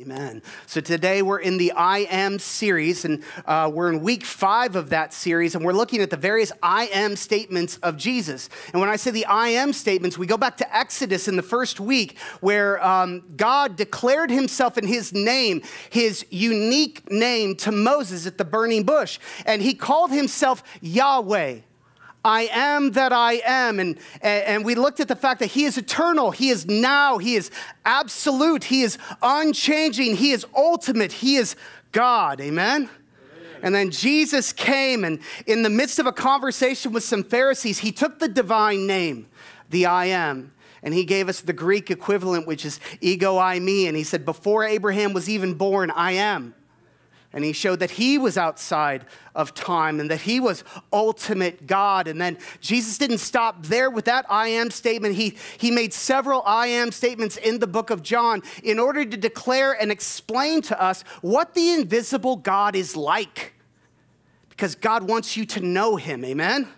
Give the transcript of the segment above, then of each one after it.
Amen. So today we're in the I am series, and uh, we're in week five of that series, and we're looking at the various I am statements of Jesus. And when I say the I am statements, we go back to Exodus in the first week, where um, God declared himself in his name, his unique name to Moses at the burning bush. And he called himself Yahweh. I am that I am. And, and we looked at the fact that He is eternal, He is now, He is absolute, He is unchanging, He is ultimate, He is God. Amen? And then Jesus came, and in the midst of a conversation with some Pharisees, He took the divine name, the I am. And he gave us the Greek equivalent, which is ego eimi. And he said, Before Abraham was even born, I am. And he showed that he was outside of time and that he was ultimate God. And then Jesus didn't stop there with that I am statement. He, he made several I am statements in the book of John in order to declare and explain to us what the invisible God is like. Because God wants you to know him, amen?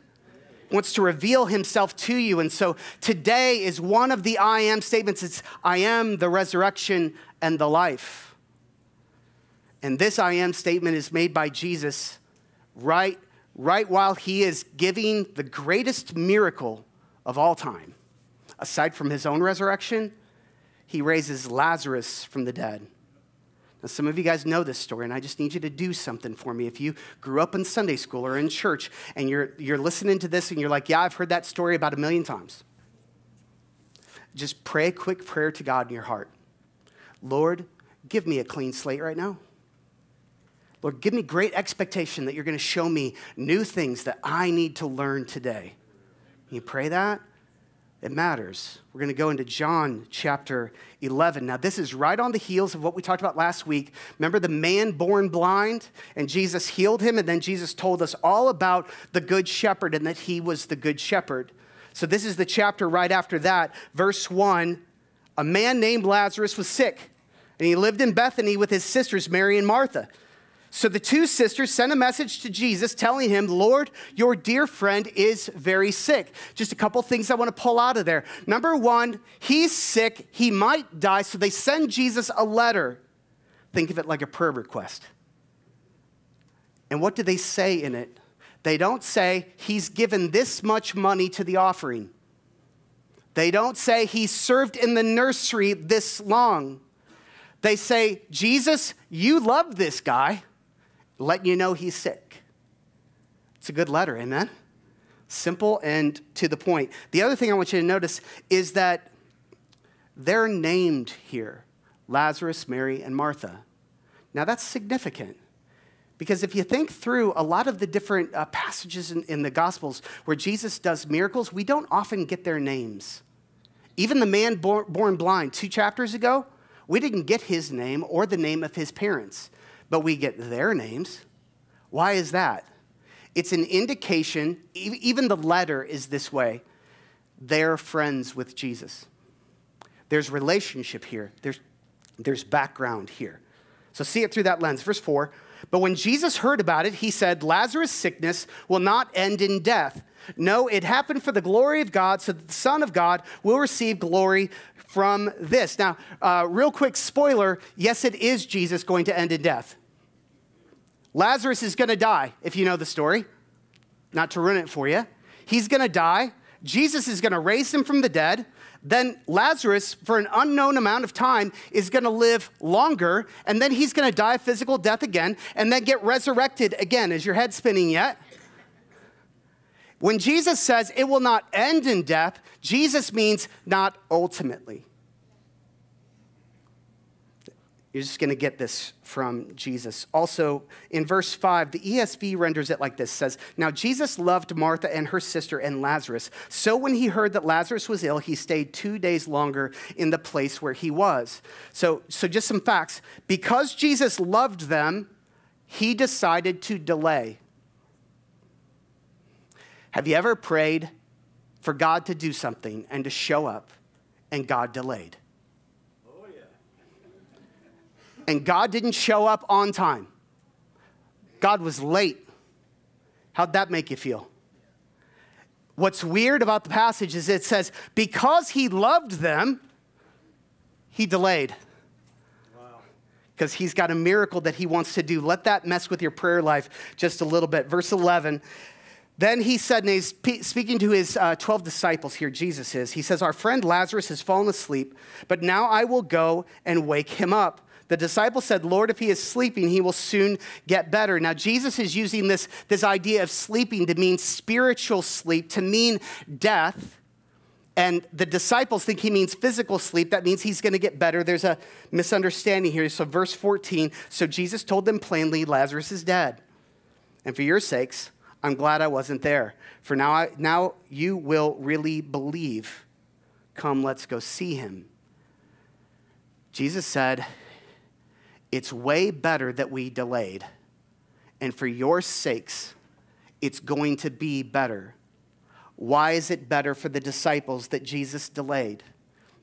Wants to reveal himself to you. And so today is one of the I am statements. It's I am the resurrection and the life. And this I am statement is made by Jesus right, right while he is giving the greatest miracle of all time. Aside from his own resurrection, he raises Lazarus from the dead. Now, some of you guys know this story, and I just need you to do something for me. If you grew up in Sunday school or in church and you're, you're listening to this and you're like, yeah, I've heard that story about a million times, just pray a quick prayer to God in your heart. Lord, give me a clean slate right now. Lord, give me great expectation that you're going to show me new things that I need to learn today. Can you pray that? It matters. We're going to go into John chapter 11. Now, this is right on the heels of what we talked about last week. Remember the man born blind, and Jesus healed him, and then Jesus told us all about the good shepherd and that he was the good shepherd. So, this is the chapter right after that. Verse 1 A man named Lazarus was sick, and he lived in Bethany with his sisters, Mary and Martha. So the two sisters sent a message to Jesus telling him, Lord, your dear friend is very sick. Just a couple things I want to pull out of there. Number one, he's sick, he might die, so they send Jesus a letter. Think of it like a prayer request. And what do they say in it? They don't say, he's given this much money to the offering. They don't say, he served in the nursery this long. They say, Jesus, you love this guy letting you know he's sick. It's a good letter, amen? Simple and to the point. The other thing I want you to notice is that they're named here Lazarus, Mary, and Martha. Now that's significant because if you think through a lot of the different uh, passages in, in the Gospels where Jesus does miracles, we don't often get their names. Even the man born, born blind, two chapters ago, we didn't get his name or the name of his parents but we get their names. Why is that? It's an indication, even the letter is this way they're friends with Jesus. There's relationship here, there's, there's background here. So see it through that lens. Verse 4 But when Jesus heard about it, he said, Lazarus' sickness will not end in death. No, it happened for the glory of God, so that the Son of God will receive glory from this. Now, uh, real quick spoiler yes, it is Jesus going to end in death. Lazarus is going to die, if you know the story. Not to ruin it for you. He's going to die. Jesus is going to raise him from the dead. Then Lazarus, for an unknown amount of time, is going to live longer. And then he's going to die a physical death again and then get resurrected again. Is your head spinning yet? When Jesus says it will not end in death, Jesus means not ultimately. You're just going to get this from Jesus. Also, in verse 5, the ESV renders it like this says, Now Jesus loved Martha and her sister and Lazarus. So when he heard that Lazarus was ill, he stayed two days longer in the place where he was. So, so just some facts. Because Jesus loved them, he decided to delay. Have you ever prayed for God to do something and to show up, and God delayed? Oh, yeah. And God didn't show up on time. God was late. How'd that make you feel? What's weird about the passage is it says, because he loved them, he delayed. Wow. because he's got a miracle that he wants to do. Let that mess with your prayer life just a little bit. Verse 11. Then he said, and he's speaking to his uh, 12 disciples here, Jesus is, he says, Our friend Lazarus has fallen asleep, but now I will go and wake him up. The disciple said, Lord, if he is sleeping, he will soon get better. Now, Jesus is using this, this idea of sleeping to mean spiritual sleep, to mean death. And the disciples think he means physical sleep. That means he's going to get better. There's a misunderstanding here. So, verse 14 so Jesus told them plainly, Lazarus is dead. And for your sakes, I'm glad I wasn't there. For now, I, now you will really believe. Come, let's go see him. Jesus said, It's way better that we delayed. And for your sakes, it's going to be better. Why is it better for the disciples that Jesus delayed?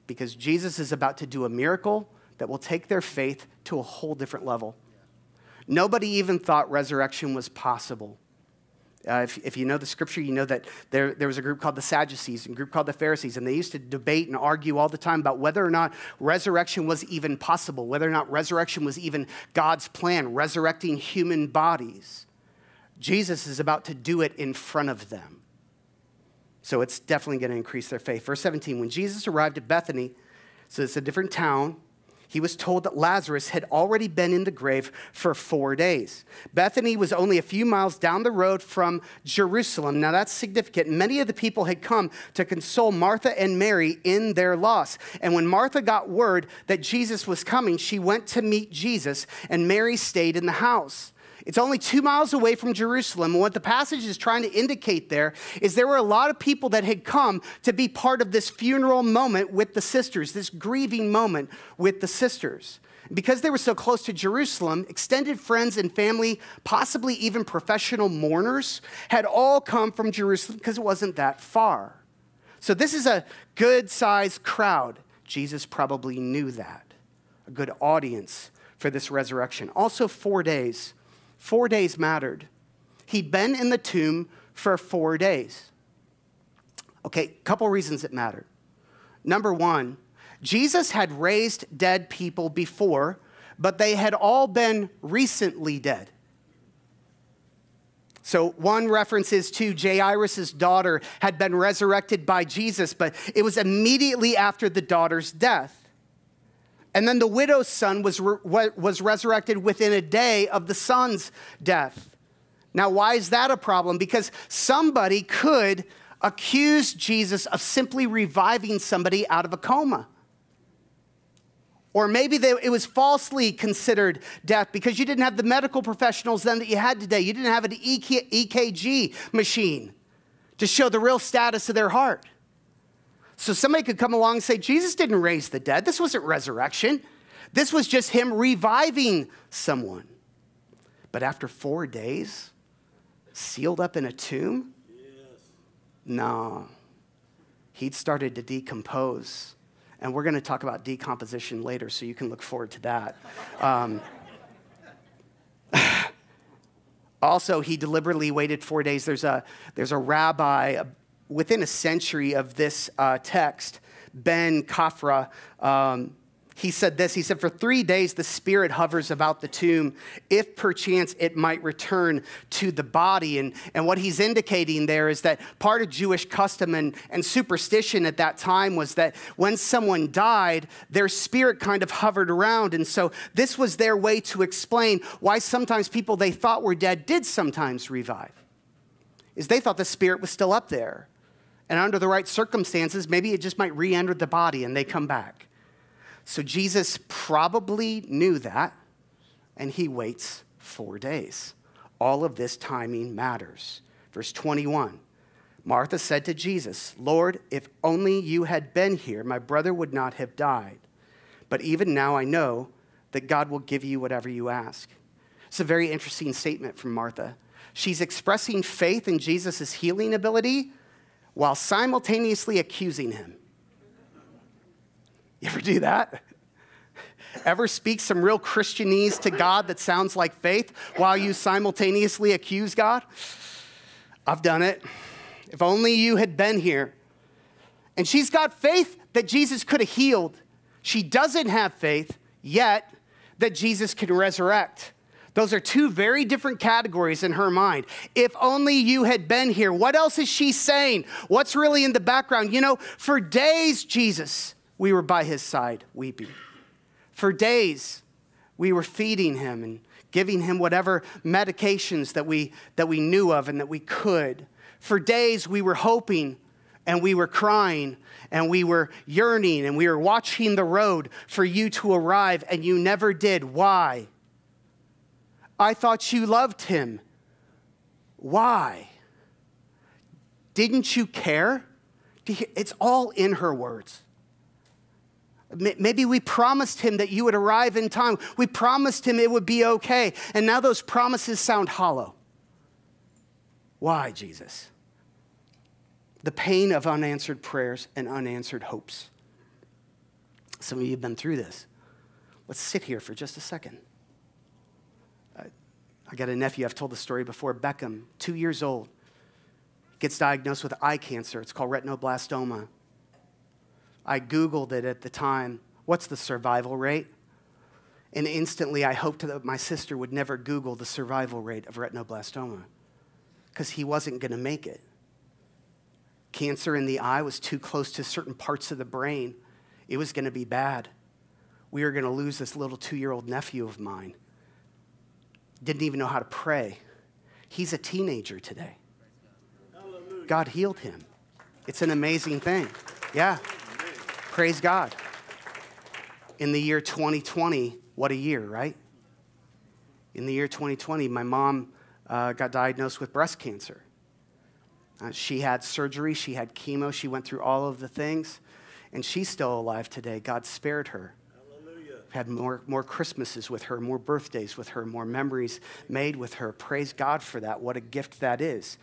Because Jesus is about to do a miracle that will take their faith to a whole different level. Nobody even thought resurrection was possible. Uh, if, if, you know the scripture, you know that there, there was a group called the Sadducees and a group called the Pharisees, and they used to debate and argue all the time about whether or not resurrection was even possible, whether or not resurrection was even God's plan, resurrecting human bodies. Jesus is about to do it in front of them. So it's definitely going to increase their faith. Verse 17 When Jesus arrived at Bethany, so it's a different town, he was told that Lazarus had already been in the grave for four days. Bethany was only a few miles down the road from Jerusalem. Now that's significant. Many of the people had come to console Martha and Mary in their loss. And when Martha got word that Jesus was coming, she went to meet Jesus, and Mary stayed in the house. It's only two miles away from Jerusalem. And what the passage is trying to indicate there is there were a lot of people that had come to be part of this funeral moment with the sisters, this grieving moment with the sisters. Because they were so close to Jerusalem, extended friends and family, possibly even professional mourners, had all come from Jerusalem because it wasn't that far. So this is a good sized crowd. Jesus probably knew that. A good audience for this resurrection. Also, four days Four days mattered. He'd been in the tomb for four days. Okay, couple reasons it mattered. Number one, Jesus had raised dead people before, but they had all been recently dead. So, one reference is to Jairus' daughter had been resurrected by Jesus, but it was immediately after the daughter's death. And then the widow's son was, re- was resurrected within a day of the son's death. Now, why is that a problem? Because somebody could accuse Jesus of simply reviving somebody out of a coma. Or maybe they, it was falsely considered death because you didn't have the medical professionals then that you had today. You didn't have an EKG machine to show the real status of their heart. So somebody could come along and say, Jesus didn't raise the dead. This wasn't resurrection. This was just him reviving someone. But after four days, sealed up in a tomb? Yes. No. He'd started to decompose. And we're going to talk about decomposition later, so you can look forward to that. Um, also, he deliberately waited four days. There's a, there's a rabbi, within a century of this uh, text, Bar Kappara, um, he said this He said, For three days the spirit hovers about the tomb, if perchance it might return to the body. And, and what he's indicating there is that part of Jewish custom and, and superstition at that time was that when someone died, their spirit kind of hovered around. And so this was their way to explain why sometimes people they thought were dead did sometimes revive, is they thought the spirit was still up there. And under the right circumstances, maybe it just might re enter the body and they come back. So Jesus probably knew that, and he waits four days. All of this timing matters. Verse 21 Martha said to Jesus, Lord, if only you had been here, my brother would not have died. But even now I know that God will give you whatever you ask. It's a very interesting statement from Martha. She's expressing faith in Jesus' healing ability, while simultaneously accusing him. You ever do that? Ever speak some real Christianese to God that sounds like faith while you simultaneously accuse God? I've done it. If only you had been here. And she's got faith that Jesus could have healed. She doesn't have faith yet that Jesus can resurrect. Those are two very different categories in her mind. If only you had been here. What else is she saying? What's really in the background? You know, for days, Jesus, we were by his side weeping. For days, we were feeding him and giving him whatever medications that we, that we knew of and that we could. For days, we were hoping and we were crying and we were yearning and we were watching the road for you to arrive and you never did. Why? I thought you loved him. Why? Didn't you care? It's all in her words. Maybe we promised him that you would arrive in time. We promised him it would be okay. And now those promises sound hollow. Why, Jesus? The pain of unanswered prayers and unanswered hopes. Some of you have been through this. Let's sit here for just a second. I got a nephew, I've told the story before, Beckham, two years old, gets diagnosed with eye cancer. It's called retinoblastoma. I Googled it at the time. What's the survival rate? And instantly I hoped that my sister would never Google the survival rate of retinoblastoma because he wasn't going to make it. Cancer in the eye was too close to certain parts of the brain. It was going to be bad. We were going to lose this little two year old nephew of mine didn't even know how to pray. He's a teenager today. God healed him. It's an amazing thing. Yeah. Praise God. In the year 2020, what a year, right? In the year 2020, my mom uh, got diagnosed with breast cancer. Uh, she had surgery, she had chemo, she went through all of the things, and she's still alive today. God spared her had more, more Christmases with her, more birthdays with her, more memories made with her. Praise God for that. What a gift that is.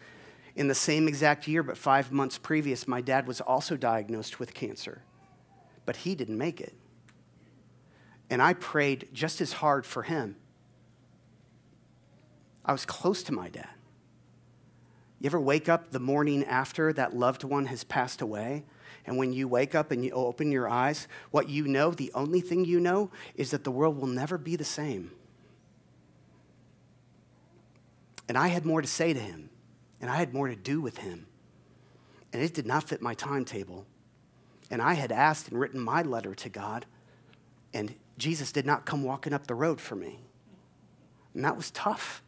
In the same exact year, but five months previous, my dad was also diagnosed with cancer, but he didn't make it. And I prayed just as hard for him. I was close to my dad. You ever wake up the morning after that loved one has passed away and when you wake up and you open your eyes, what you know, the only thing you know, is that the world will never be the same. And I had more to say to him, and I had more to do with him. And it did not fit my timetable. And I had asked and written my letter to God, and Jesus did not come walking up the road for me. And that was tough.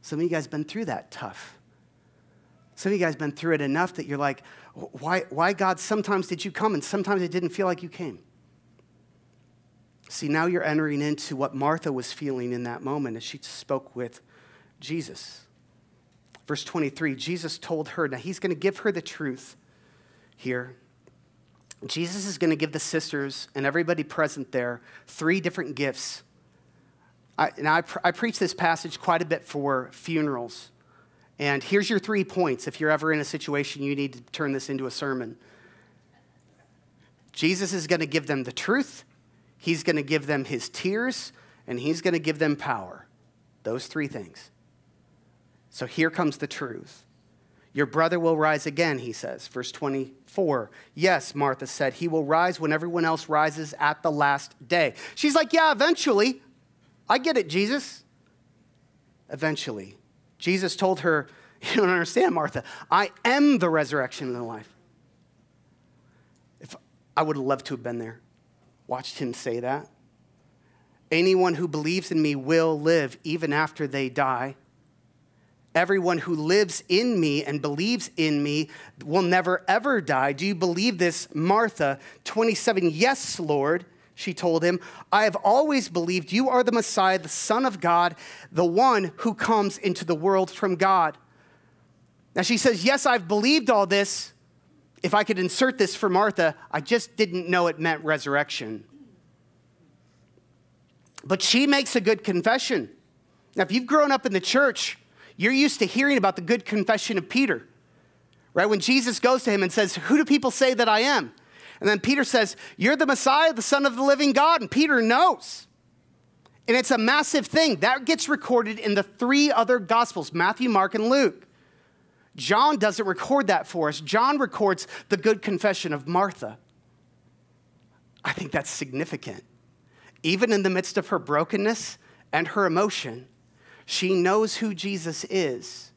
Some of you guys been through that tough. Some of you guys been through it enough that you're like, why, why, God, sometimes did you come and sometimes it didn't feel like you came? See, now you're entering into what Martha was feeling in that moment as she spoke with Jesus. Verse 23 Jesus told her, now he's going to give her the truth here. Jesus is going to give the sisters and everybody present there three different gifts. I, now, I, I preach this passage quite a bit for funerals. And here's your three points if you're ever in a situation you need to turn this into a sermon. Jesus is going to give them the truth, He's going to give them His tears, and He's going to give them power. Those three things. So here comes the truth. Your brother will rise again, he says. Verse 24. Yes, Martha said, he will rise when everyone else rises at the last day. She's like, yeah, eventually. I get it, Jesus. Eventually. Jesus told her, You don't understand, Martha. I am the resurrection and the life. If I would have loved to have been there, watched him say that. Anyone who believes in me will live even after they die. Everyone who lives in me and believes in me will never ever die. Do you believe this, Martha? 27, yes, Lord she told him, I have always believed you are the Messiah, the Son of God, the one who comes into the world from God. Now she says, Yes, I've believed all this. If I could insert this for Martha, I just didn't know it meant resurrection. But she makes a good confession. Now, if you've grown up in the church, you're used to hearing about the good confession of Peter, right? When Jesus goes to him and says, Who do people say that I am? And then Peter says, You're the Messiah, the Son of the living God. And Peter knows. And it's a massive thing. That gets recorded in the three other Gospels Matthew, Mark, and Luke. John doesn't record that for us. John records the good confession of Martha. I think that's significant. even in the midst of her brokenness and her emotion, she knows who Jesus is.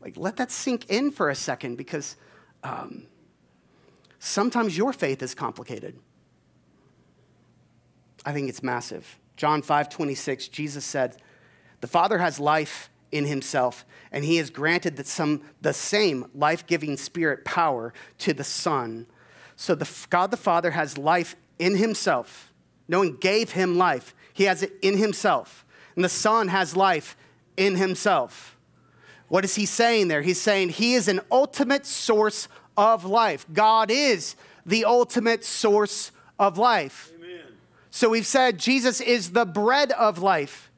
Like, let that sink in for a second because um, sometimes your faith is complicated. I think it's massive. John 5 26, Jesus said, The Father has life in himself, and he has granted that some, the same life giving spirit power to the Son. So the, God the Father has life in himself. No one gave him life, he has it in himself. And the Son has life in himself. What is he saying there? He's saying he is an ultimate source of life. God is the ultimate source of life. Amen. So we've said Jesus is the bread of life,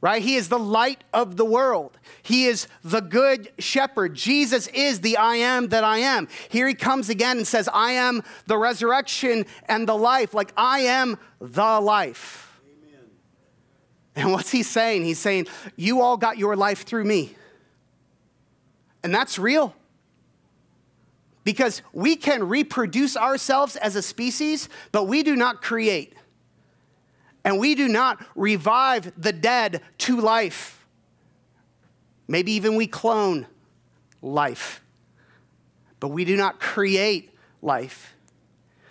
right? He is the light of the world. He is the good shepherd. Jesus is the I am that I am. Here he comes again and says, I am the resurrection and the life. Like I am the life. Amen. And what's he saying? He's saying, You all got your life through me. And that's real. Because we can reproduce ourselves as a species, but we do not create and we do not revive the dead to life. Maybe even we clone life, but we do not create life.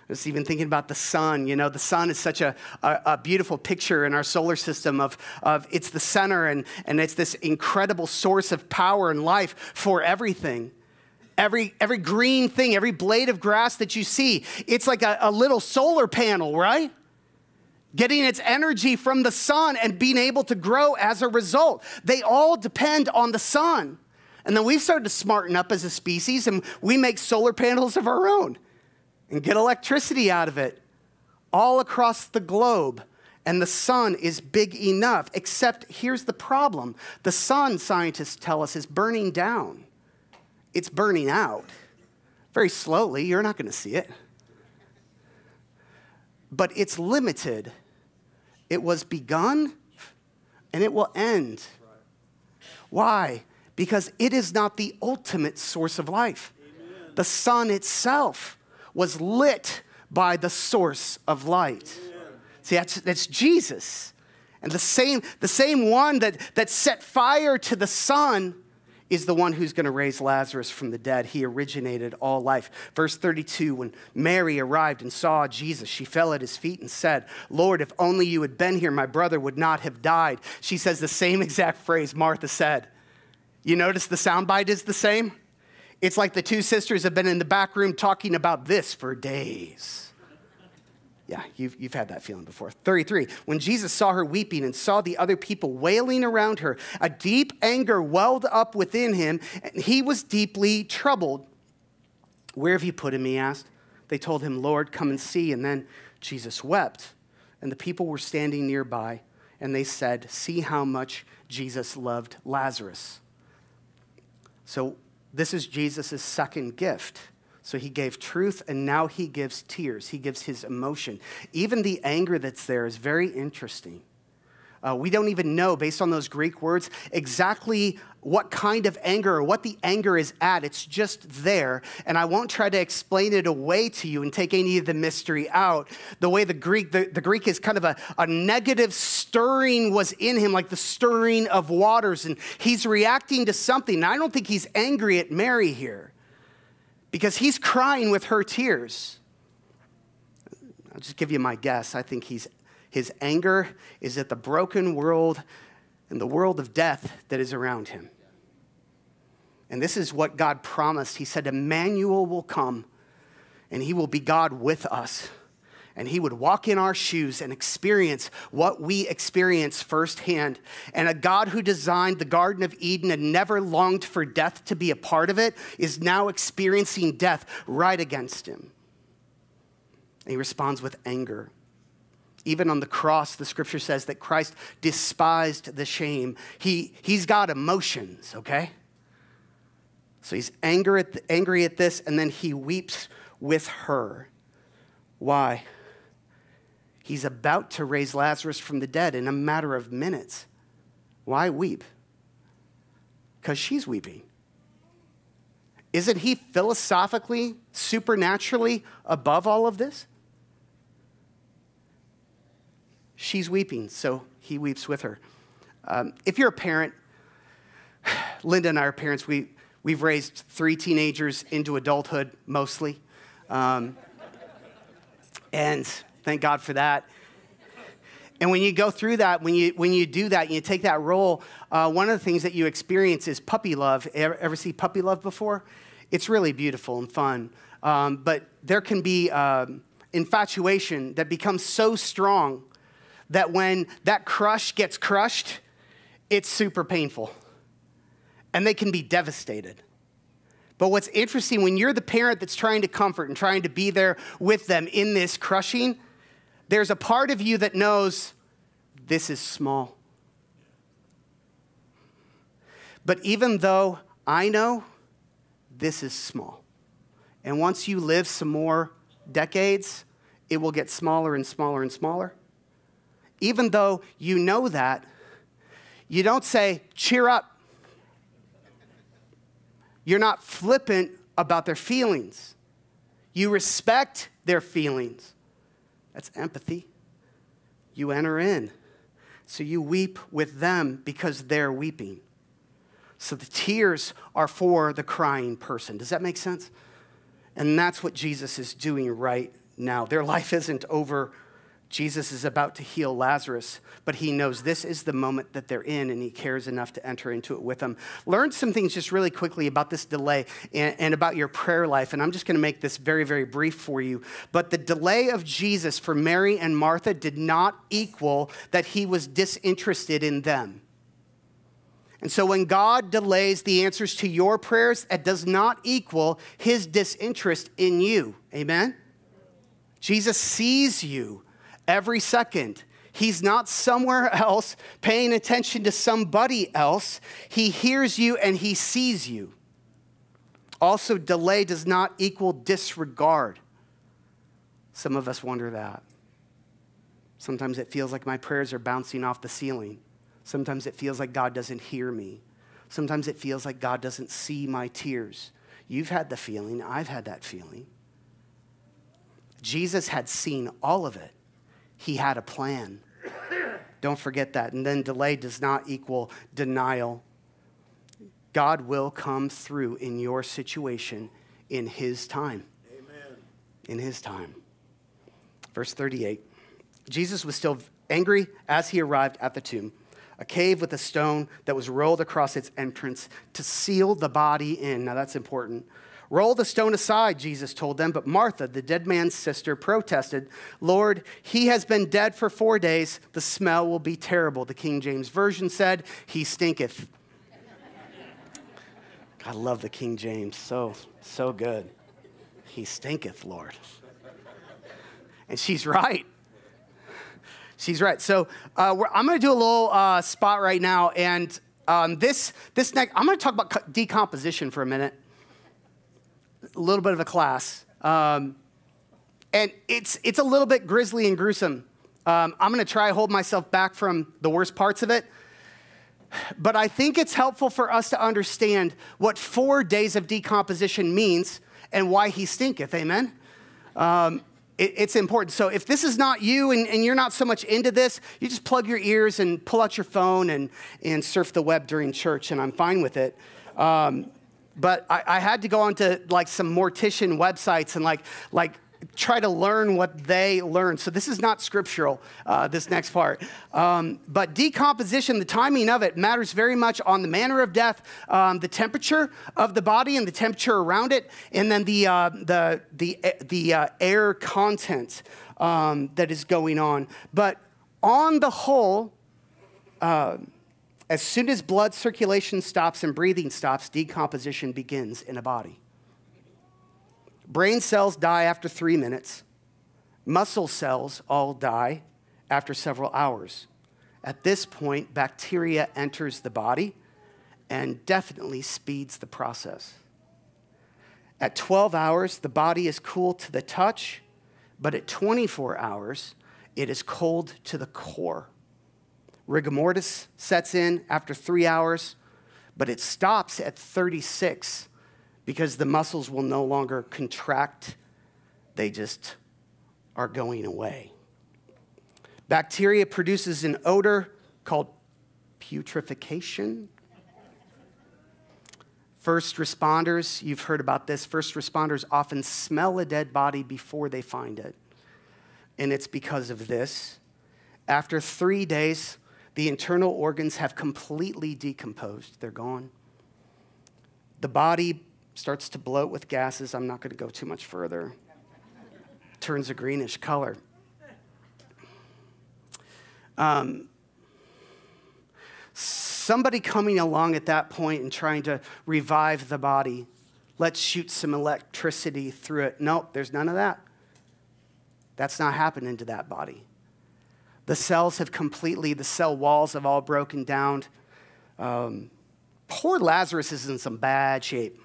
I was even thinking about the sun. You know, the sun is such a, a, a, beautiful picture in our solar system of, of it's the center and, and it's this incredible source of power and life for everything. Every, every green thing, every blade of grass that you see, it's like a, a little solar panel, right? getting its energy from the sun and being able to grow as a result. They all depend on the sun. And then we've started to smarten up as a species and we make solar panels of our own and get electricity out of it all across the globe. And the sun is big enough, except here's the problem the sun, scientists tell us, is burning down. It's burning out very slowly. You're not going to see it but it's limited. It was begun and it will end. Why? Because it is not the ultimate source of life. Amen. The sun itself was lit by the source of light. Amen. See, that's, that's Jesus. And the same, the same one that, that set fire to the sun is the one who's going to raise Lazarus from the dead. He originated all life. Verse 32 When Mary arrived and saw Jesus, she fell at his feet and said, Lord, if only you had been here, my brother would not have died. She says the same exact phrase Martha said. You notice the soundbite is the same? It's like the two sisters have been in the back room talking about this for days. Yeah, you've, you've had that feeling before. 33. When Jesus saw her weeping and saw the other people wailing around her, a deep anger welled up within him, and he was deeply troubled. Where have you put him? He asked. They told him, Lord, come and see. And then Jesus wept. And the people were standing nearby, and they said, See how much Jesus loved Lazarus. So, this is Jesus' second gift so he gave truth and now he gives tears. He gives his emotion. Even the anger that's there is very interesting. Uh, we don't even know, based on those Greek words, exactly what kind of anger or what the anger is at. It's just there. And I won't try to explain it away to you and take any of the mystery out. The way the Greek, the, the Greek is kind of a, a negative stirring was in him, like the stirring of waters. And he's reacting to something. And I don't think he's angry at Mary here because he's crying with her tears. I'll just give you my guess. I think he's, his anger is at the broken world and the world of death that is around him. And this is what God promised. He said, Emmanuel will come and he will be God with us and he would walk in our shoes and experience what we experience firsthand. And a God who designed the Garden of Eden and never longed for death to be a part of it is now experiencing death right against him. And he responds with anger. Even on the cross, the scripture says that Christ despised the shame. He, he's got emotions, okay? So he's angry at, the, angry at this, and then he weeps with her. Why? He's about to raise Lazarus from the dead in a matter of minutes. Why weep? Because she's weeping. Isn't he philosophically, supernaturally above all of this? she's weeping, so he weeps with her. Um, if you're a parent, Linda and I are parents. We, we've raised three teenagers into adulthood mostly. Um, and thank God for that. And when you go through that, when you, when you do that, you take that role, uh, one of the things that you experience is puppy love. Ever, ever see puppy love before? It's really beautiful and fun. Um, but there can be um, infatuation that becomes so strong that when that crush gets crushed, it's super painful. And they can be devastated. But what's interesting, when you're the parent that's trying to comfort and trying to be there with them in this crushing, there's a part of you that knows this is small. But even though I know this is small, and once you live some more decades, it will get smaller and smaller and smaller. Even though you know that, you don't say, cheer up. You're not flippant about their feelings. You respect their feelings. That's empathy. You enter in. So you weep with them because they're weeping. So the tears are for the crying person. Does that make sense? And that's what Jesus is doing right now. Their life isn't over Jesus is about to heal Lazarus, but he knows this is the moment that they're in and he cares enough to enter into it with them. Learn some things just really quickly about this delay and, and about your prayer life. And I'm just going to make this very, very brief for you. But the delay of Jesus for Mary and Martha did not equal that he was disinterested in them. And so when God delays the answers to your prayers, it does not equal his disinterest in you. Amen? Jesus sees you every second. He's not somewhere else paying attention to somebody else. He hears you and he sees you. Also, delay does not equal disregard. Some of us wonder that. Sometimes it feels like my prayers are bouncing off the ceiling. Sometimes it feels like God doesn't hear me. Sometimes it feels like God doesn't see my tears. You've had the feeling, I've had that feeling. Jesus had seen all of it. He had a plan. Don't forget that. And then delay does not equal denial. God will come through in your situation in His time. Amen. In His time. Verse 38 Jesus was still angry as he arrived at the tomb, a cave with a stone that was rolled across its entrance to seal the body in. Now that's important. Roll the stone aside, Jesus told them. But Martha, the dead man's sister, protested, Lord, he has been dead for four days. The smell will be terrible. The King James Version said, He stinketh. I love the King James. So, so good. He stinketh, Lord. And she's right. She's right. So uh, I'm going to do a little uh, spot right now. And um, this, this next, I'm going to talk about decomposition for a minute a little bit of a class. Um, and it's, it's a little bit grisly and gruesome. Um, I'm going to try hold myself back from the worst parts of it. But I think it's helpful for us to understand what four days of decomposition means and why he stinketh. Amen? Um, it, it's important. So if this is not you and, and, you're not so much into this, you just plug your ears and pull out your phone and, and surf the web during church, and I'm fine with it. Um, but I, I had to go onto like some mortician websites and like like try to learn what they learned. So this is not scriptural, uh, this next part. Um, but decomposition, the timing of it matters very much on the manner of death, um, the temperature of the body and the temperature around it, and then the, uh, the, the, the uh, air content um, that is going on. But on the whole, uh, as soon as blood circulation stops and breathing stops, decomposition begins in a body. Brain cells die after three minutes. Muscle cells all die after several hours. At this point, bacteria enters the body and definitely speeds the process. At 12 hours, the body is cool to the touch, but at 24 hours, it is cold to the core rigor mortis sets in after three hours, but it stops at 36 because the muscles will no longer contract, they just are going away. Bacteria produces an odor called putrefaction. First responders, you've heard about this. First responders often smell a dead body before they find it. And it's because of this. After three days, the internal organs have completely decomposed, they're gone. The body starts to bloat with gases. I'm not going to go too much further. Turns a greenish color. Um, somebody coming along at that point and trying to revive the body, let's shoot some electricity through it. Nope, there's none of that. That's not happening to that body. The cells have completely, the cell walls have all broken down. Um, poor Lazarus is in some bad shape.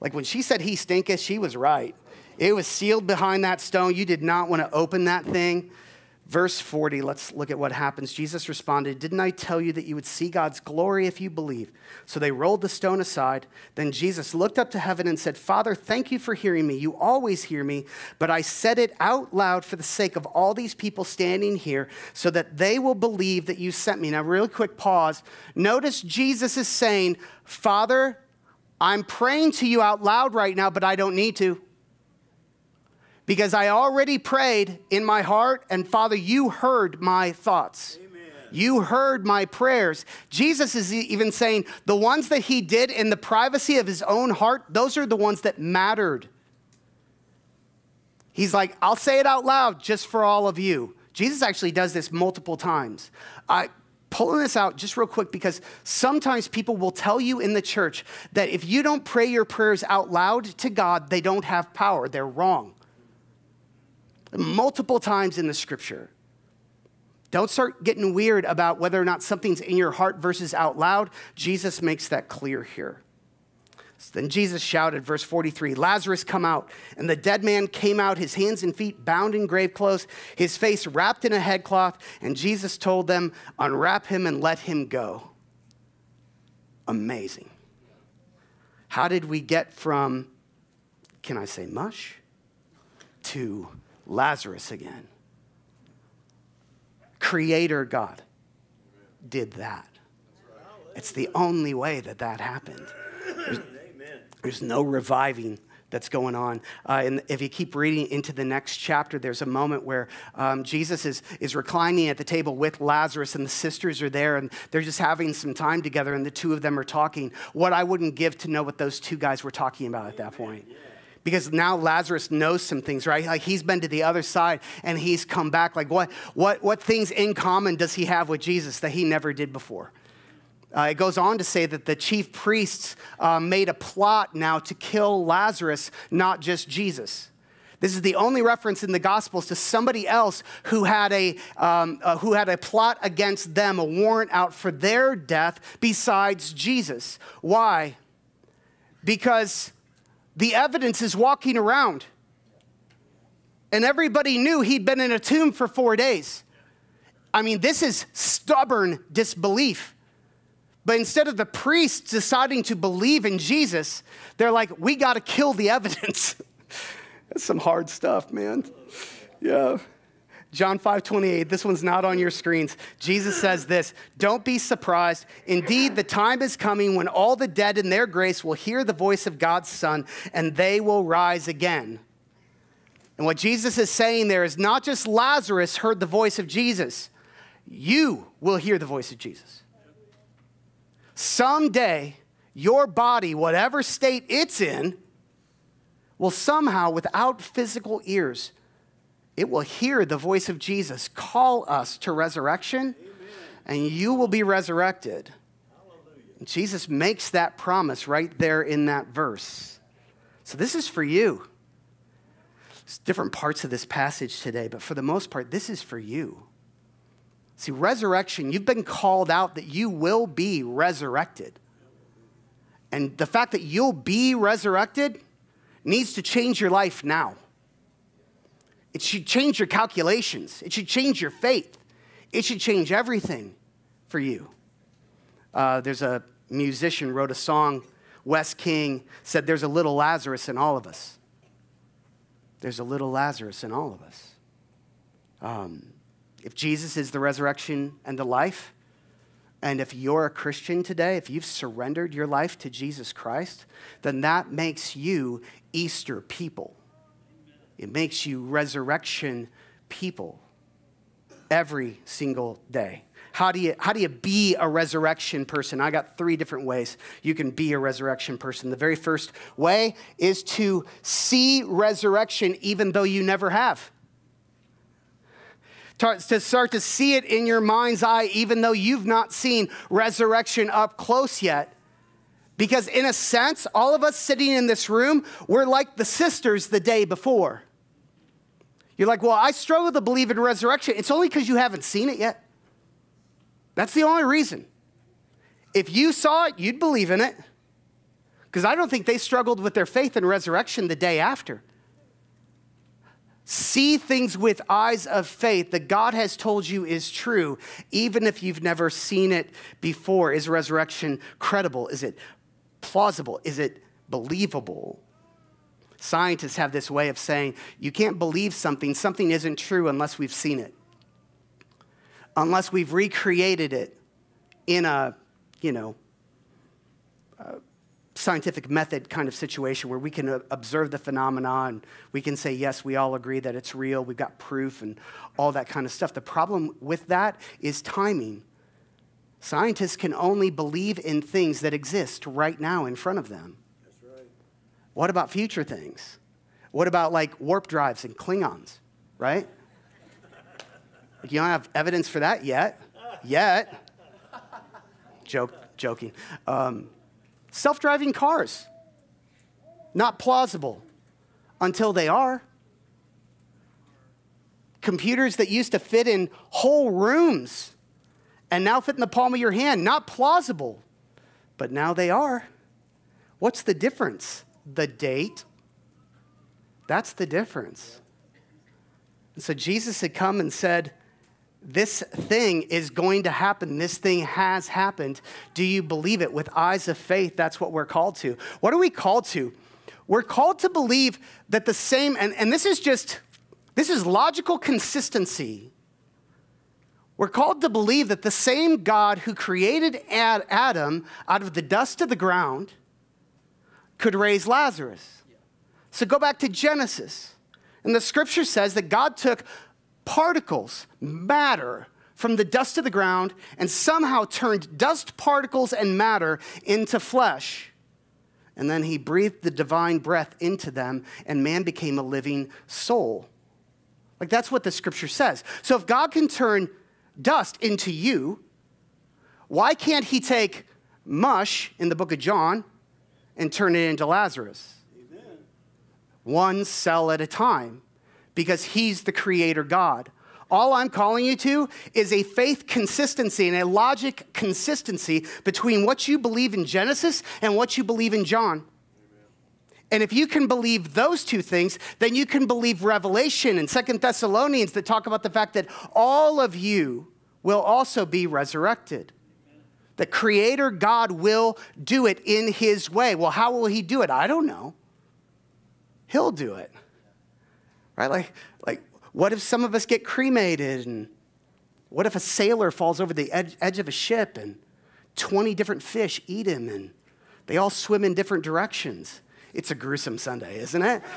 Like when she said he stinketh, she was right. It was sealed behind that stone. You did not want to open that thing. Verse 40, let's look at what happens. Jesus responded, Didn't I tell you that you would see God's glory if you believe? So they rolled the stone aside. Then Jesus looked up to heaven and said, Father, thank you for hearing me. You always hear me, but I said it out loud for the sake of all these people standing here so that they will believe that you sent me. Now, really quick pause. Notice Jesus is saying, Father, I'm praying to you out loud right now, but I don't need to because I already prayed in my heart, and Father, you heard my thoughts. Amen. You heard my prayers. Jesus is even saying the ones that he did in the privacy of his own heart, those are the ones that mattered. He's like, I'll say it out loud just for all of you. Jesus actually does this multiple times. I, pulling this out just real quick because sometimes people will tell you in the church that if you don't pray your prayers out loud to God, they don't have power. They're wrong multiple times in the scripture. Don't start getting weird about whether or not something's in your heart versus out loud. Jesus makes that clear here. So then Jesus shouted, verse 43 Lazarus, come out. And the dead man came out, his hands and feet bound in grave clothes, his face wrapped in a headcloth. And Jesus told them, Unwrap him and let him go. Amazing. How did we get from, can I say mush, to Lazarus again. Creator God did that. It's the only way that that happened. There's, there's no reviving that's going on. Uh, and if you keep reading into the next chapter, there's a moment where um, Jesus is, is reclining at the table with Lazarus, and the sisters are there, and they're just having some time together, and the two of them are talking. What I wouldn't give to know what those two guys were talking about at that point because now Lazarus knows some things, right? Like he's been to the other side and he's come back. Like what, what, what things in common does he have with Jesus that he never did before? Uh, it goes on to say that the chief priests uh, made a plot now to kill Lazarus, not just Jesus. This is the only reference in the Gospels to somebody else who had a, um, uh, who had a plot against them, a warrant out for their death besides Jesus. Why? Because the evidence is walking around. And everybody knew he'd been in a tomb for four days. I mean, this is stubborn disbelief. But instead of the priests deciding to believe in Jesus, they're like, we got to kill the evidence. That's some hard stuff, man. Yeah. John 5 28, this one's not on your screens. Jesus says this Don't be surprised. Indeed, the time is coming when all the dead in their grace will hear the voice of God's Son and they will rise again. And what Jesus is saying there is not just Lazarus heard the voice of Jesus, you will hear the voice of Jesus. Someday, your body, whatever state it's in, will somehow, without physical ears, it will hear the voice of Jesus call us to resurrection, Amen. and you will be resurrected. Jesus makes that promise right there in that verse. So, this is for you. Different parts of this passage today, but for the most part, this is for you. See, resurrection, you've been called out that you will be resurrected. And the fact that you'll be resurrected needs to change your life now. It should change your calculations. It should change your faith. It should change everything for you. Uh, there's a musician wrote a song. Wes King said, "There's a little Lazarus in all of us. There's a little Lazarus in all of us." Um, if Jesus is the resurrection and the life, and if you're a Christian today, if you've surrendered your life to Jesus Christ, then that makes you Easter people. It makes you resurrection people every single day. How do you, how do you be a resurrection person? I got three different ways you can be a resurrection person. The very first way is to see resurrection even though you never have to start to see it in your mind's eye, even though you've not seen resurrection up close yet. Because, in a sense, all of us sitting in this room, we're like the sisters the day before. You're like, well, I struggle to believe in resurrection. It's only because you haven't seen it yet. That's the only reason. If you saw it, you'd believe in it. Because I don't think they struggled with their faith in resurrection the day after see things with eyes of faith that God has told you is true, even if you've never seen it before. Is resurrection credible? Is it plausible? Is it believable? Scientists have this way of saying you can't believe something, something isn't true unless we've seen it, unless we've recreated it in a, you know, scientific method kind of situation where we can uh, observe the phenomena and we can say, yes, we all agree that it's real, we've got proof and all that kind of stuff. The problem with that is timing. Scientists can only believe in things that exist right now in front of them. What about future things? What about like warp drives and Klingons, right? you don't have evidence for that yet. Yet. Joke, joking. Um, Self driving cars, not plausible until they are. Computers that used to fit in whole rooms and now fit in the palm of your hand, not plausible, but now they are. What's the difference? The date. That's the difference. And so Jesus had come and said, this thing is going to happen. This thing has happened. Do you believe it? With eyes of faith, that's what we're called to. What are we called to? We're called to believe that the same, and, and this is just, this is logical consistency. We're called to believe that the same God who created Adam out of the dust of the ground could raise Lazarus. So go back to Genesis. And the scripture says that God took particles, matter, from the dust of the ground and somehow turned dust particles and matter into flesh. And then he breathed the divine breath into them, and man became a living soul. Like that's what the scripture says. So if God can turn dust into you, why can't he take mush in the book of John and turn it into Lazarus? Amen. One cell at a time because He's the Creator God. All I'm calling you to is a faith consistency and a logic consistency between what you believe in Genesis and what you believe in John. And if you can believe those two things, then you can believe Revelation and Second Thessalonians that talk about the fact that all of you will also be resurrected. The Creator God will do it in His way. Well, how will He do it? I don't know. He'll do it right? Like, like, what if some of us get cremated? And what if a sailor falls over the edge, edge of a ship and 20 different fish eat him and they all swim in different directions? It's a gruesome Sunday, isn't it?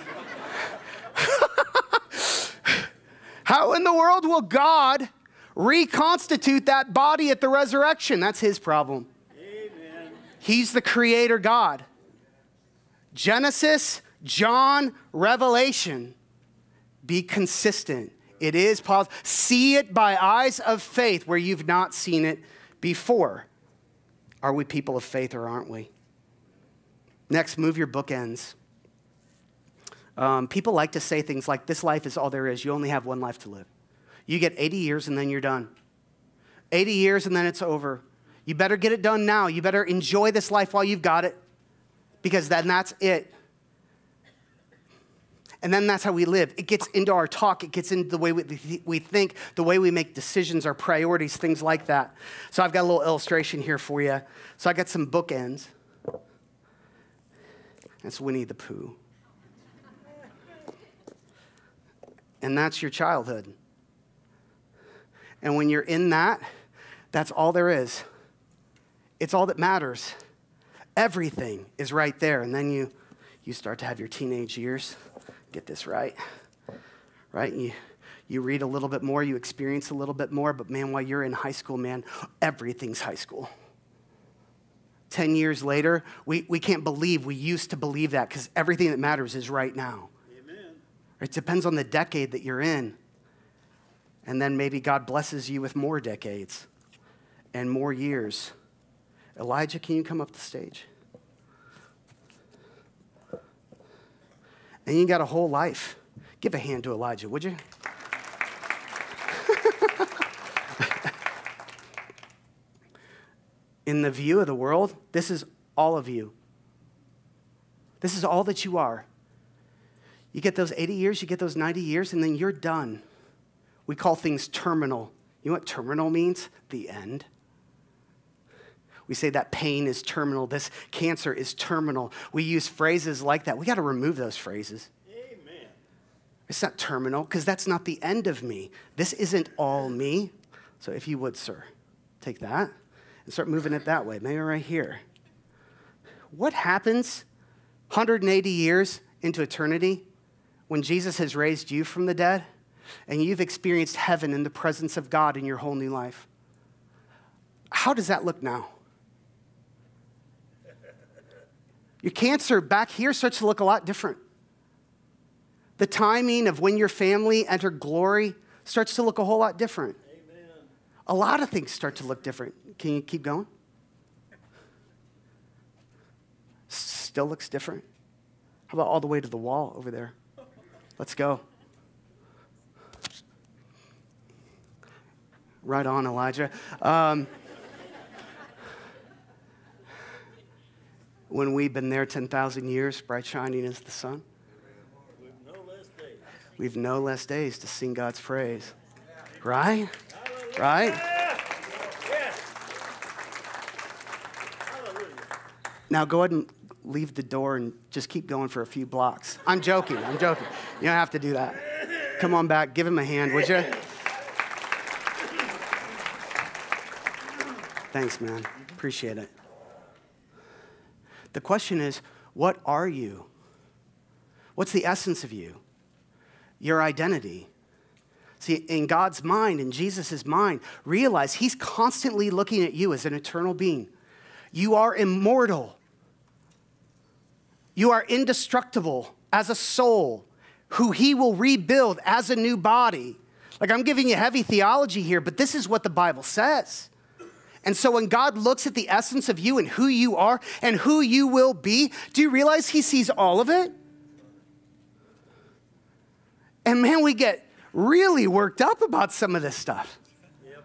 How in the world will God reconstitute that body at the resurrection? That's his problem. Amen. He's the creator God. Genesis, John, Revelation be consistent. It is possible. See it by eyes of faith where you've not seen it before. Are we people of faith or aren't we? Next, move your bookends. Um, people like to say things like, This life is all there is. You only have one life to live. You get 80 years and then you're done. 80 years and then it's over. You better get it done now. You better enjoy this life while you've got it because then that's it. And then that's how we live. It gets into our talk, it gets into the way we, we think, the way we make decisions, our priorities, things like that. So I've got a little illustration here for you. So I got some bookends. That's Winnie the Pooh. And that's your childhood. And when you're in that, that's all there is. It's all that matters. Everything is right there. And then you, you start to have your teenage years. Get this right. Right? You, you read a little bit more, you experience a little bit more, but man, while you're in high school, man, everything's high school. 10 years later, we, we can't believe we used to believe that because everything that matters is right now. Amen. It depends on the decade that you're in. And then maybe God blesses you with more decades and more years. Elijah, can you come up the stage? And you got a whole life. Give a hand to Elijah, would you? In the view of the world, this is all of you. This is all that you are. You get those 80 years, you get those 90 years, and then you're done. We call things terminal. You know what terminal means? The end. We say that pain is terminal, this cancer is terminal. We use phrases like that. We got to remove those phrases. Amen. It's not terminal because that's not the end of me. This isn't all me. So if you would, sir, take that and start moving it that way. Maybe right here. What happens 180 years into eternity when Jesus has raised you from the dead and you've experienced heaven in the presence of God in your whole new life? How does that look now? Your cancer back here starts to look a lot different. The timing of when your family entered glory starts to look a whole lot different. Amen. A lot of things start to look different. Can you keep going? Still looks different. How about all the way to the wall over there? Let's go. Right on, Elijah. Um, when we've been there 10,000 years, bright shining as the sun. We've no less days to sing God's praise. Right? Right? Now go ahead and leave the door and just keep going for a few blocks. I'm joking. I'm joking. You don't have to do that. Come on back. Give him a hand, would you? Thanks, man. Appreciate it. The question is, what are you? What's the essence of you? Your identity. See, in God's mind, in Jesus' mind, realize He's constantly looking at you as an eternal being. You are immortal. You are indestructible as a soul who He will rebuild as a new body. Like, I'm giving you heavy theology here, but this is what the Bible says. And so when God looks at the essence of you and who you are and who you will be, do you realize He sees all of it? And man, we get really worked up about some of this stuff. Yep.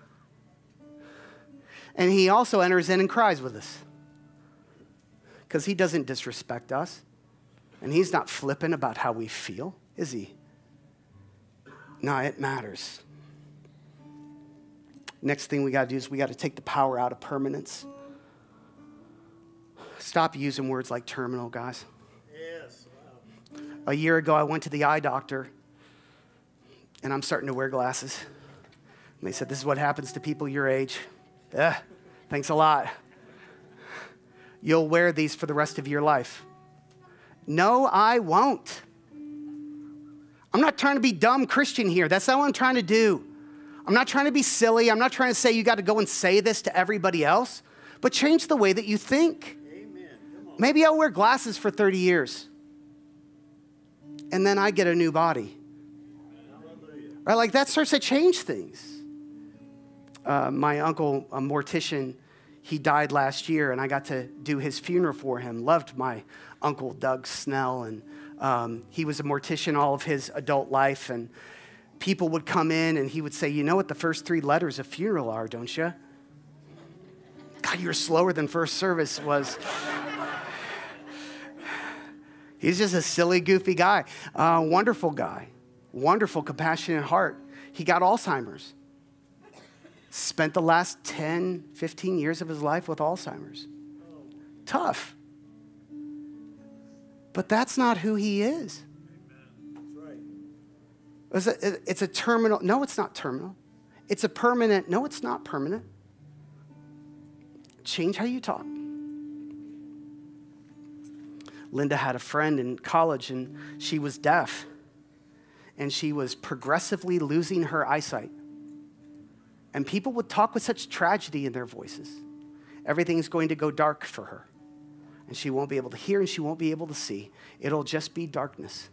And He also enters in and cries with us because He doesn't disrespect us. And He's not flippant about how we feel, is He? No, it matters. Next thing we got to do is we got to take the power out of permanence. Stop using words like terminal, guys. Yes. Wow. A year ago, I went to the eye doctor, and I'm starting to wear glasses. And they said, This is what happens to people your age. Thanks a lot. You'll wear these for the rest of your life. No, I won't. I'm not trying to be dumb Christian here. That's not what I'm trying to do. I'm not trying to be silly. I'm not trying to say you got to go and say this to everybody else, but change the way that you think. Maybe I'll wear glasses for 30 years and then I get a new body. Right? Like that starts to change things. Uh, my uncle, a mortician, he died last year, and I got to do his funeral for him. Loved my uncle, Doug Snell, and um, he was a mortician all of his adult life. And people would come in and he would say, You know what the first three letters of funeral are, don't you? God, you're slower than first service was. He's just a silly, goofy guy, uh, wonderful guy, wonderful, compassionate heart. He got Alzheimer's. Spent the last 10, 15 years of his life with Alzheimer's. Tough. But that's not who he is. It's a, it's a terminal. No, it's not terminal. It's a permanent, no, it's not permanent. Change how you talk. Linda had a friend in college and she was deaf and she was progressively losing her eyesight. And people would talk with such tragedy in their voices. Everything's going to go dark for her. And she won't be able to hear and she won't be able to see. It'll just be darkness.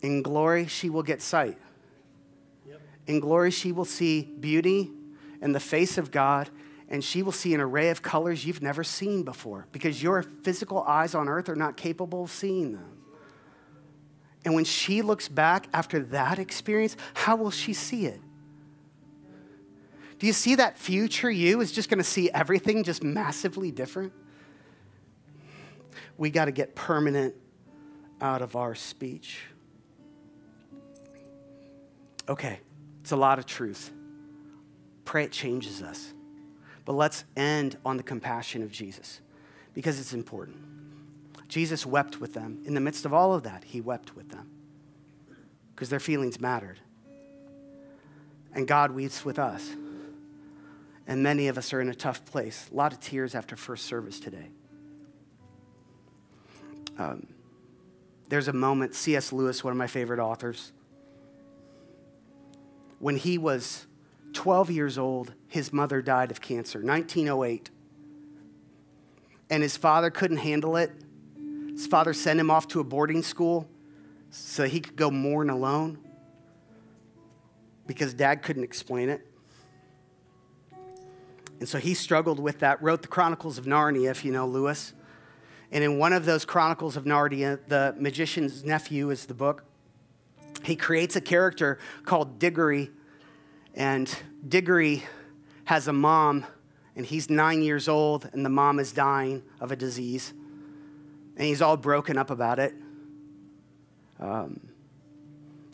In glory, she will get sight. In glory, she will see beauty and the face of God, and she will see an array of colors you've never seen before because your physical eyes on earth are not capable of seeing them. And when she looks back after that experience, how will she see it? Do you see that future you is just going to see everything just massively different? We got to get permanent out of our speech. Okay, it's a lot of truth. Pray it changes us. But let's end on the compassion of Jesus because it's important. Jesus wept with them. In the midst of all of that, he wept with them because their feelings mattered. And God weeps with us. And many of us are in a tough place. A lot of tears after first service today. Um, there's a moment, C.S. Lewis, one of my favorite authors, when he was 12 years old, his mother died of cancer, 1908. And his father couldn't handle it. His father sent him off to a boarding school so he could go mourn alone because dad couldn't explain it. And so he struggled with that, wrote the Chronicles of Narnia, if you know Lewis. And in one of those Chronicles of Narnia, The Magician's Nephew is the book he creates a character called Diggory, and Diggory has a mom, and he's nine years old, and the mom is dying of a disease, and he's all broken up about it. Um,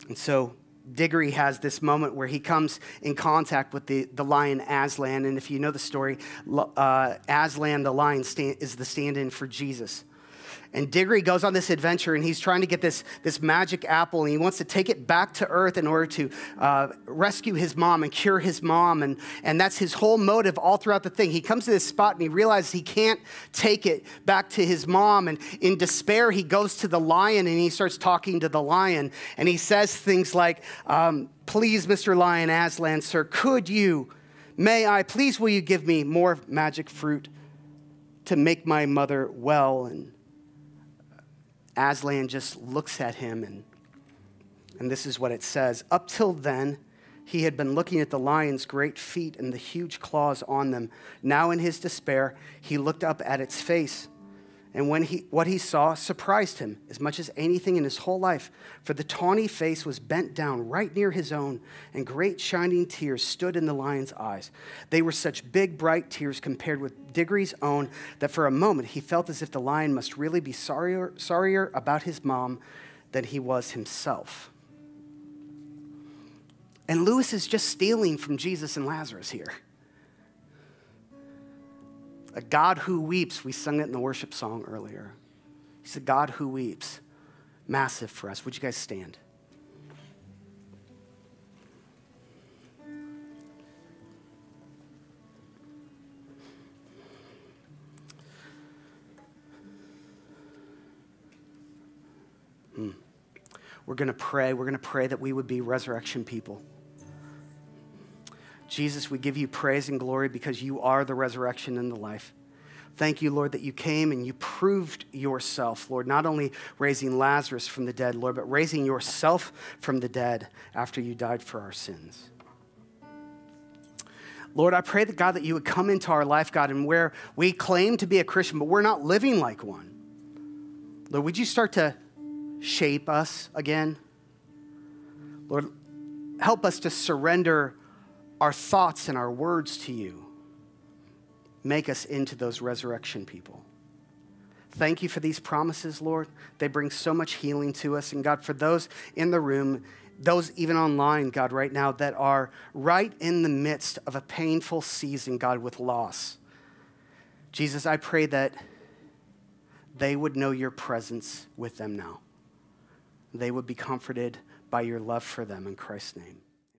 and so Diggory has this moment where he comes in contact with the, the lion Aslan. And if you know the story, uh, Aslan the lion stand, is the stand in for Jesus. And Diggory goes on this adventure and he's trying to get this, this magic apple and he wants to take it back to Earth in order to uh, rescue his mom and cure his mom. And, and that's his whole motive all throughout the thing. He comes to this spot and he realizes he can't take it back to his mom. And in despair, he goes to the lion and he starts talking to the lion. And he says things like, um, Please, Mr. Lion Aslan, sir, could you, may I, please will you give me more magic fruit to make my mother well? And Aslan just looks at him, and, and this is what it says Up till then, he had been looking at the lion's great feet and the huge claws on them. Now, in his despair, he looked up at its face and when he, what he saw surprised him as much as anything in his whole life, for the tawny face was bent down right near his own, and great shining tears stood in the lion's eyes. They were such big, bright tears compared with Diggory's own that for a moment he felt as if the lion must really be sorrier, sorrier about his mom than he was himself. And Lewis is just stealing from Jesus and Lazarus here a God who weeps. We sung it in the worship song earlier. He's a God who weeps. Massive for us. Would you guys stand? Hmm. We're going to pray. We're going to pray that we would be resurrection people. Jesus, we give you praise and glory because you are the resurrection and the life. Thank you, Lord, that you came and you proved yourself, Lord, not only raising Lazarus from the dead, Lord, but raising yourself from the dead after you died for our sins. Lord, I pray that God, that you would come into our life, God, and where we claim to be a Christian, but we're not living like one. Lord, would you start to shape us again? Lord, help us to surrender our thoughts and our words to you. Make us into those resurrection people. Thank you for these promises, Lord. They bring so much healing to us. And God, for those in the room, those even online, God, right now, that are right in the midst of a painful season, God, with loss. Jesus, I pray that they would know your presence with them now. They would be comforted by your love for them in Christ's name.